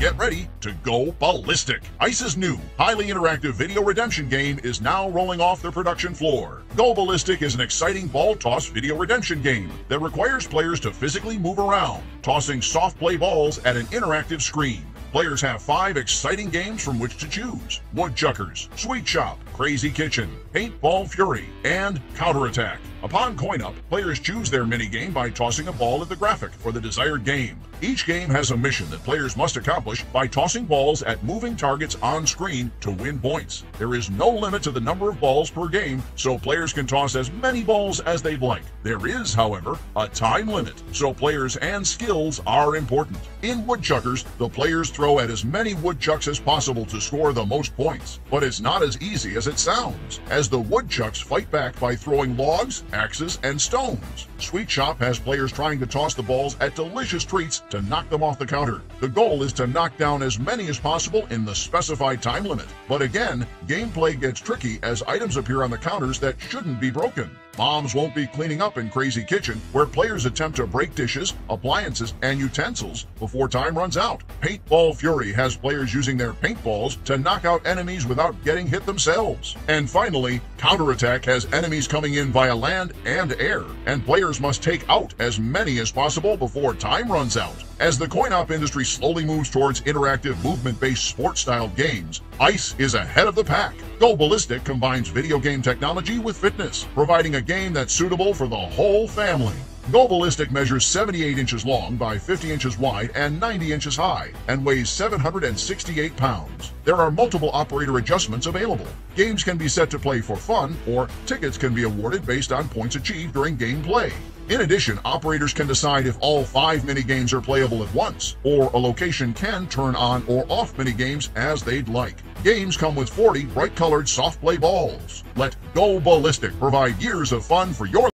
Get ready to go ballistic. ICE's new, highly interactive video redemption game is now rolling off the production floor. Go Ballistic is an exciting ball toss video redemption game that requires players to physically move around, tossing soft play balls at an interactive screen. Players have five exciting games from which to choose Woodchuckers, Sweet Shop, Crazy Kitchen, Paintball Fury, and Counterattack. Upon coin up, players choose their minigame by tossing a ball at the graphic for the desired game. Each game has a mission that players must accomplish by tossing balls at moving targets on screen to win points. There is no limit to the number of balls per game, so players can toss as many balls as they'd like. There is, however, a time limit, so players and skills are important. In Woodchuckers, the players throw at as many woodchucks as possible to score the most points. But it's not as easy as it sounds, as the woodchucks fight back by throwing logs, axes, and stones. Sweet Shop has players trying to toss the balls at delicious treats to knock them off the counter. The goal is to knock down as many as possible in the specified time limit. But again, gameplay gets tricky as items appear on the counters that shouldn't be broken. Moms won't be cleaning up in Crazy Kitchen, where players attempt to break dishes, appliances, and utensils before time runs out. Paintball Fury has players using their paintballs to knock out enemies without getting hit themselves. And finally, Counterattack has enemies coming in via land and air, and players must take out as many as possible before time runs out. As the coin-op industry slowly moves towards interactive movement-based sport-style games, ICE is ahead of the pack. Go Ballistic combines video game technology with fitness, providing a game that's suitable for the whole family. Go Ballistic measures 78 inches long by 50 inches wide and 90 inches high and weighs 768 pounds. There are multiple operator adjustments available. Games can be set to play for fun or tickets can be awarded based on points achieved during gameplay. In addition, operators can decide if all five minigames are playable at once, or a location can turn on or off minigames as they'd like. Games come with 40 bright colored soft play balls. Let Go Ballistic provide years of fun for your